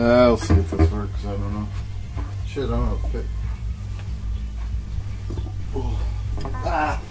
I'll see if this works. I don't know. Shit, I don't know if it. Oh. Ah.